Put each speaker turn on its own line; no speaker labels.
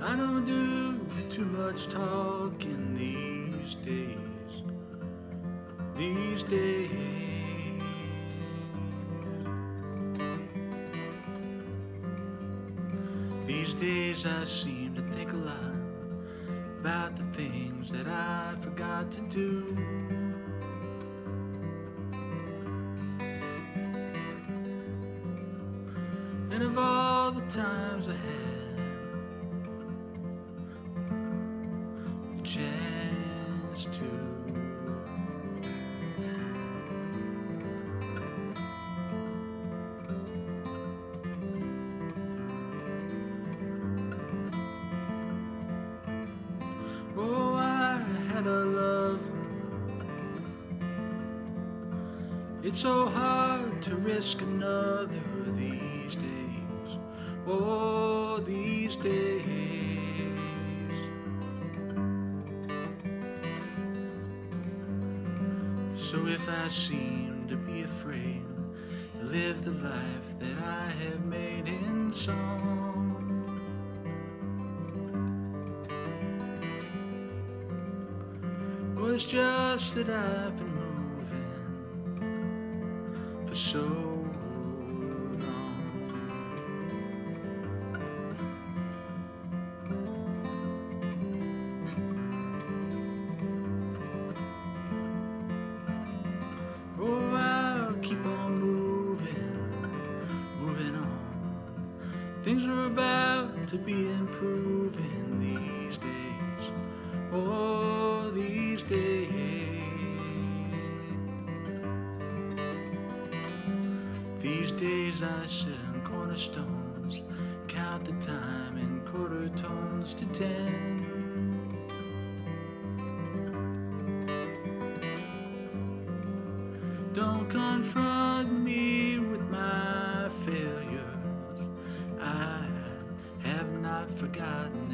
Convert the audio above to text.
I don't do too much talking these days. These days. These days I seem to think a lot about the things that I forgot to do. And of all the times I had chance to Oh, I had a love. It's so hard to risk another these days. Oh, these days. So if I seem to be afraid to live the life that I have made in song. It's just that I've been moving for so Things are about to be improving these days. Oh, these days. These days I sit on cornerstones, count the time in quarter tones to ten. Don't confront me forgotten